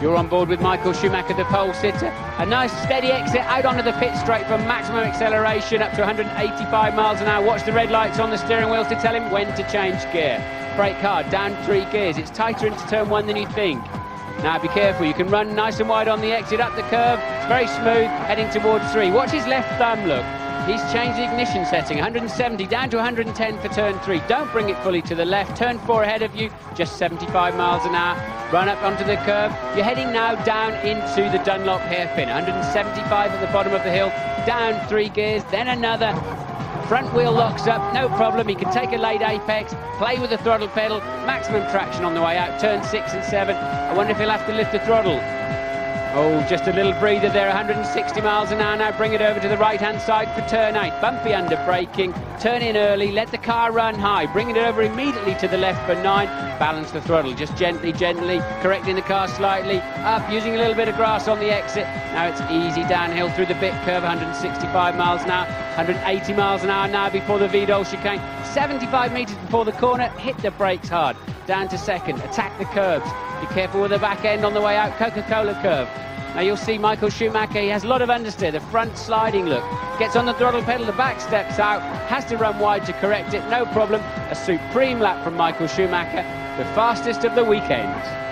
You're on board with Michael Schumacher, the pole sitter. A nice steady exit out onto the pit straight for maximum acceleration up to 185 miles an hour. Watch the red lights on the steering wheel to tell him when to change gear. Brake hard, down three gears. It's tighter into turn one than you think. Now be careful, you can run nice and wide on the exit up the curve. It's very smooth, heading towards three. Watch his left thumb look. He's changed the ignition setting, 170 down to 110 for turn three. Don't bring it fully to the left. Turn four ahead of you, just 75 miles an hour. Run up onto the curb. You're heading now down into the Dunlop hairpin, 175 at the bottom of the hill. Down three gears, then another. Front wheel locks up, no problem. He can take a late apex, play with the throttle pedal, maximum traction on the way out, turn six and seven. I wonder if he'll have to lift the throttle. Oh, just a little breather there, 160 miles an hour now. Bring it over to the right-hand side for turn eight. Bumpy under braking. Turn in early. Let the car run high. Bring it over immediately to the left for nine. Balance the throttle. Just gently, gently. Correcting the car slightly. Up, using a little bit of grass on the exit. Now it's easy downhill through the bit curve, 165 miles an hour. 180 miles an hour now before the Veedol chicane. 75 metres before the corner. Hit the brakes hard. Down to second. Attack the curbs. Be careful with the back end on the way out. Coca-Cola curve. Now you'll see Michael Schumacher, he has a lot of understeer, the front sliding look. Gets on the throttle pedal, the back steps out, has to run wide to correct it, no problem. A supreme lap from Michael Schumacher, the fastest of the weekend.